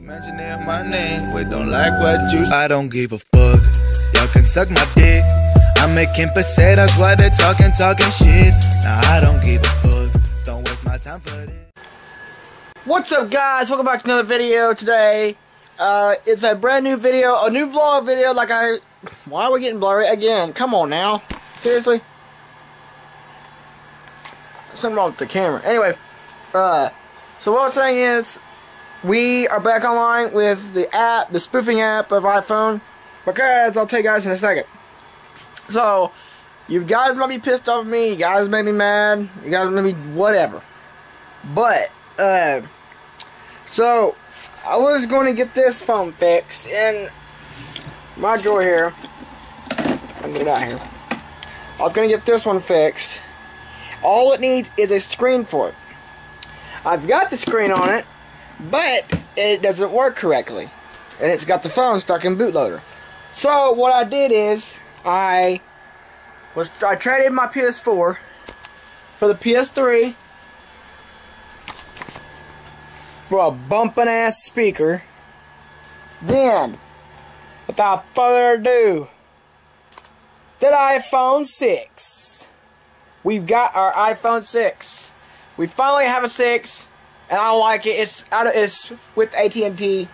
My name, we don't like what you I don't give a fuck. Y'all can suck my dick. I'm making pesetas while they're talking, talking shit. I don't give a fuck. Don't waste my time for this. What's up guys? Welcome back to another video today. Uh, it's a brand new video, a new vlog video like I... Why are we getting blurry again? Come on now. Seriously? Something wrong with the camera. Anyway, uh, so what I'm saying is, we are back online with the app, the spoofing app of iPhone, because I'll tell you guys in a second. So, you guys might be pissed off at me, you guys may be mad, you guys may be whatever. But, uh, so, I was going to get this phone fixed in my drawer here. Let me get out here. I was going to get this one fixed. All it needs is a screen for it. I've got the screen on it, but it doesn't work correctly. And it's got the phone stuck in bootloader. So what I did is I was I traded my PS4 for the PS3 for a bumping ass speaker. Then, without further ado, the iPhone 6. We've got our iPhone 6. We finally have a 6, and I like it. It's out of it's with AT&T,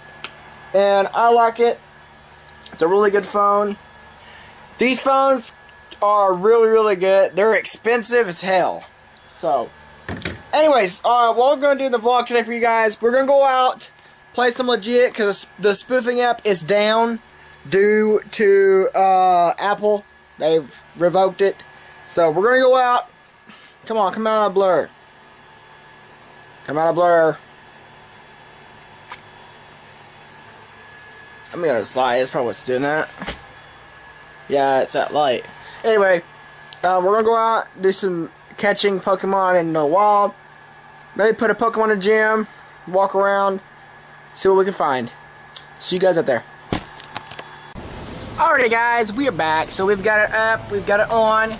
and I like it. It's a really good phone. These phones are really, really good. They're expensive as hell. So, anyways, uh, what I was going to do in the vlog today for you guys, we're going to go out, play some legit, because the spoofing app is down due to uh, Apple. They've revoked it. So, we're going to go out. Come on, come out of blur. Come out of blur. I'm gonna slide. That's probably what's doing that. Yeah, it's that light. Anyway, uh, we're gonna go out do some catching Pokemon in the wild. Maybe put a Pokemon in the gym, walk around, see what we can find. See you guys out there. Alrighty, guys, we are back. So we've got it up, we've got it on,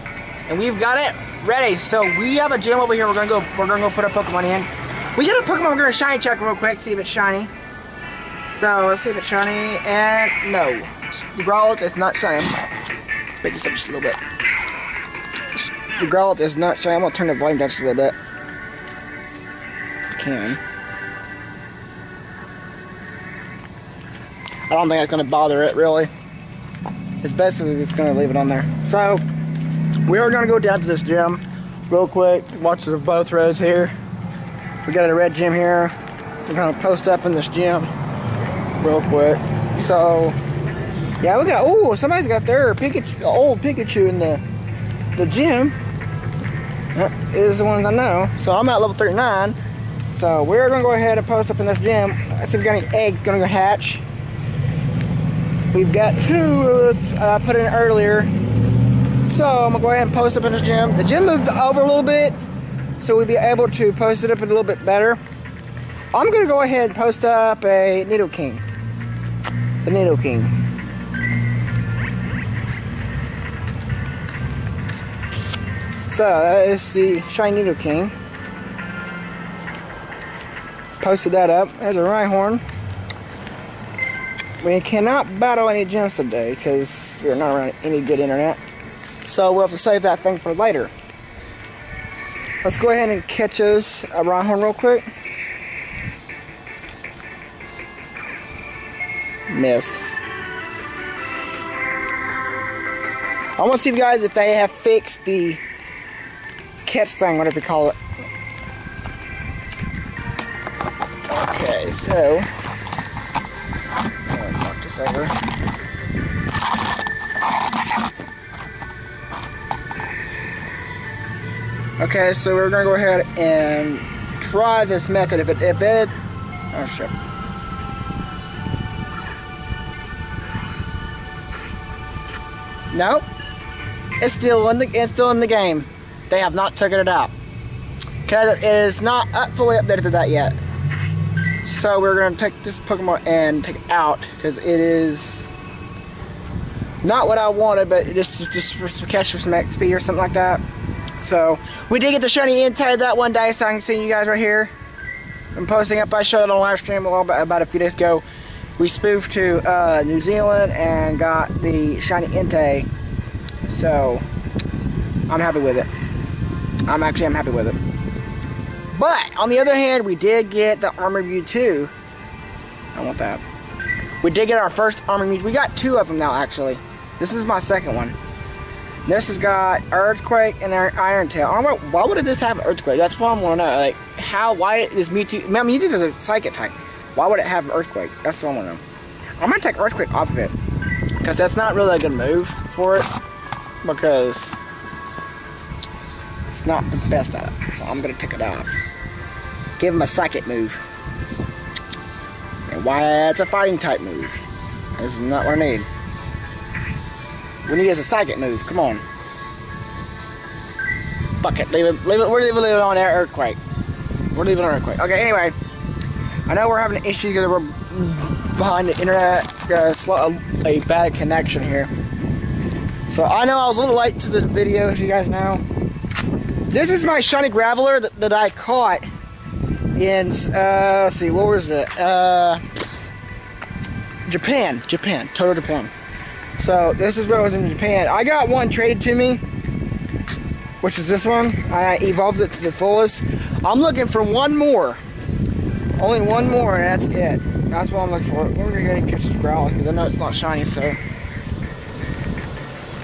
and we've got it ready. So we have a gym over here. We're gonna go. We're gonna go put a Pokemon in. We get a Pokemon. Gonna shiny check real quick, see if it's shiny. So let's see if it's shiny. And no, The Growlithe is not shiny. Make this up just a little bit. The Growlithe is not shiny. I'm gonna turn the volume down just a little bit. I can. I don't think it's gonna bother it really. It's best if it's gonna leave it on there. So we are gonna go down to this gym real quick. Watch the both roads here. We got a red gym here. We're gonna post up in this gym real quick. So yeah, we got oh somebody's got their Pikachu, old Pikachu in the the gym. That is the ones I know. So I'm at level 39. So we're gonna go ahead and post up in this gym. Let's see if we got any eggs gonna go hatch. We've got two I put in earlier. So I'm gonna go ahead and post up in this gym. The gym moved over a little bit, so we'll be able to post it up a little bit better. I'm gonna go ahead and post up a Nidoking. The Nidoking. So that is the Shiny Nidoking. Posted that up. There's a Rhyhorn. We cannot battle any gems today because we're not around any good internet. So we'll have to save that thing for later. Let's go ahead and catch us around Rhyhorn real quick. Missed. I want to see you guys if they have fixed the catch thing, whatever you call it. Okay, so oh, knock this over. Okay, so we're gonna go ahead and try this method. If it, if it, oh shit. No, It's still in the it's still in the game. They have not taken it out. Cause it is not up, fully updated to that yet. So we're gonna take this Pokemon and take it out because it is not what I wanted, but just just for some catch for some XP or something like that. So we did get the shiny Entei that one day, so I can see you guys right here. I'm posting up. I showed it on live stream a little bit about a few days ago. We spoofed to uh, New Zealand and got the shiny Entei. So I'm happy with it. I'm actually I'm happy with it. But on the other hand, we did get the Armored Mewtwo. I want that. We did get our first Armor View. We got two of them now actually. This is my second one. This has got Earthquake and Iron Tail. I don't know, why would this have Earthquake? That's what I want to know. Like, how, why is Mewtwo, I mean, Mewtwo's a Psychic type. Why would it have Earthquake? That's what I want to know. I'm to take Earthquake off of it. Because that's not really a good move for it. Because it's not the best at it. So I'm to take it off. Give him a Psychic move. And why it's a fighting type move. This is not what I need. We need as a psychic move. Come on. Fuck it. Leave it. Leave it. We're leaving it on air earthquake. We're leaving on earthquake. Okay. Anyway, I know we're having an issue because we're behind the internet. Uh, slow, a bad connection here. So I know I was a little late to the video, as you guys know. This is my shiny graveler that, that I caught in. Uh, see. What was it? Uh, Japan. Japan. Total Japan. So this is what was in Japan. I got one traded to me, which is this one. I evolved it to the fullest. I'm looking for one more. Only one more, and that's it. That's what I'm looking for. We're gonna catch this growl because I know it's not shiny, so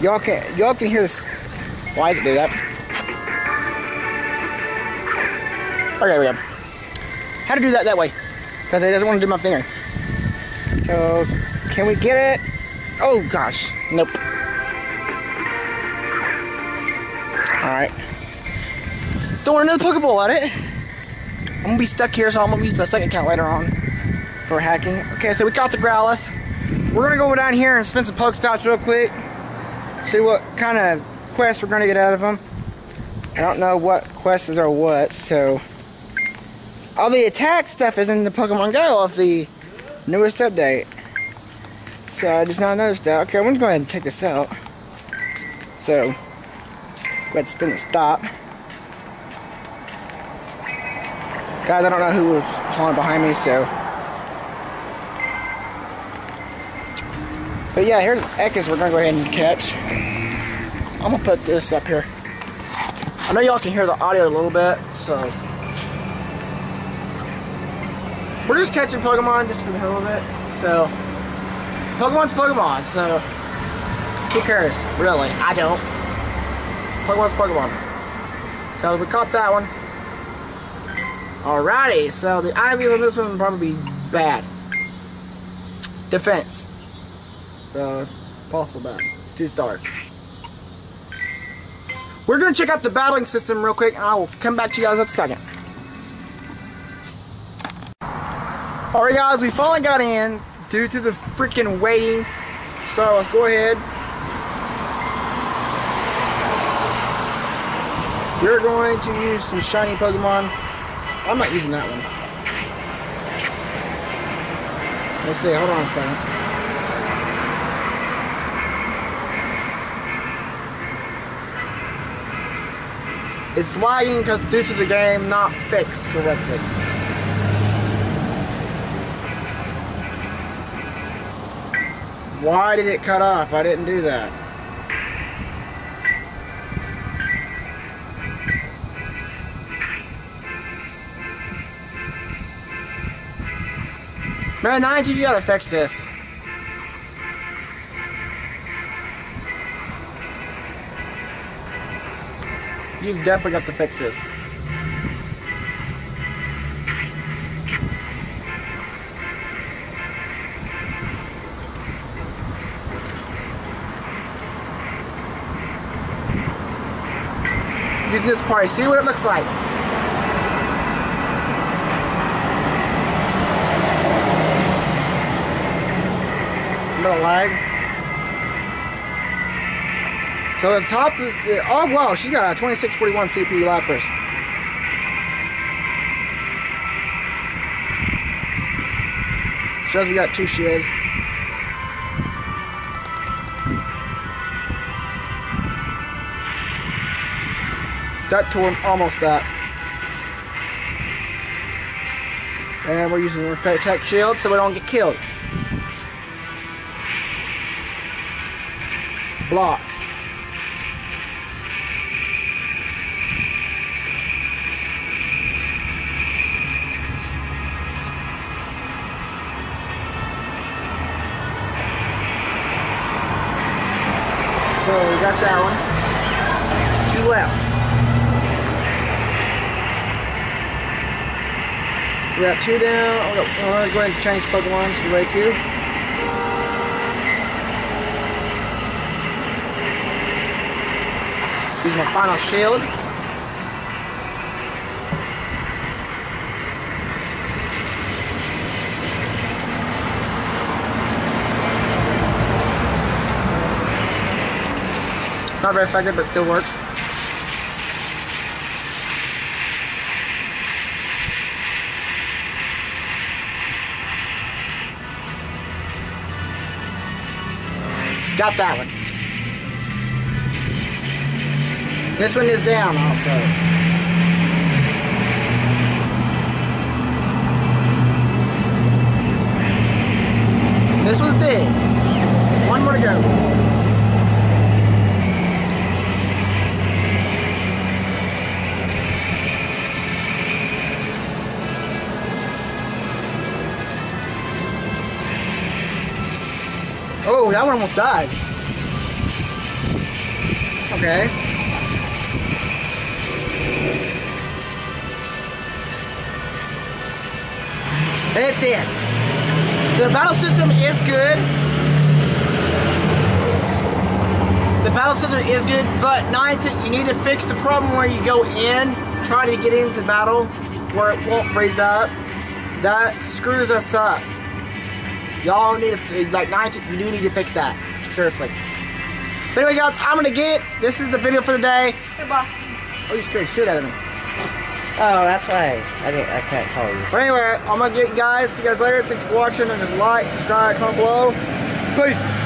y'all can y'all can hear this. Why does it do that? Okay, we go. How to do that that way? Because it doesn't want to do my finger. So, can we get it? Oh gosh, nope. Alright. Throwing another Pokeball at it. I'm gonna be stuck here, so I'm gonna use my second count later on for hacking. Okay, so we caught the Growlithe. We're gonna go down here and spin some Pokestops real quick. See what kind of quests we're gonna get out of them. I don't know what quests are what, so. All the attack stuff is in the Pokemon Go of the newest update. So I just now noticed that. Okay, I'm gonna go ahead and take this out. So, go ahead and spin the stop. Guys, I don't know who was calling behind me, so. But yeah, here's Ekans we're gonna go ahead and catch. I'm gonna put this up here. I know y'all can hear the audio a little bit, so. We're just catching Pokemon just for the hell of it, so. Pokemon's Pokemon, so who cares? Really, I don't. Pokemon's Pokemon. So we caught that one. Alrighty, so the IV on this one would probably be bad. Defense. So it's possible bad. It's two star. We're gonna check out the battling system real quick and I will come back to you guys in a second. Alright guys, we finally got in due to the freaking waiting. So let's go ahead. We're going to use some shiny Pokemon. I'm not using that one. Let's see, hold on a second. It's lagging because due to the game not fixed correctly. Why did it cut off? I didn't do that. Man, 90, you gotta fix this. You've definitely got to fix this. Using this party, see what it looks like. little lag. So the top is, uh, oh wow, she's got a 2641 CPU Lapras. Shows we got two shields. That tore him almost that. And we're using the protect shield so we don't get killed. Block. So we got that one. Two left. We got two down. Oh, I'm gonna go ahead and change Pokemon to the Raikou. Use my final shield. Not very effective, but still works. Got that one. This one is down also. This one's dead. One more to go. That one almost died. Okay. It's dead. The battle system is good. The battle system is good, but nine you need to fix the problem where you go in, try to get into battle where it won't freeze up. That screws us up. Y'all need to, like, Niantic, you do need to fix that. Seriously. But anyway, guys, I'm gonna get, this is the video for the day. Goodbye. Oh, you scared shit out of me. Oh, that's right. I didn't. I can't call you. But anyway, I'm gonna get you guys, see you guys later. Thanks for watching, and like, subscribe, comment below. Peace.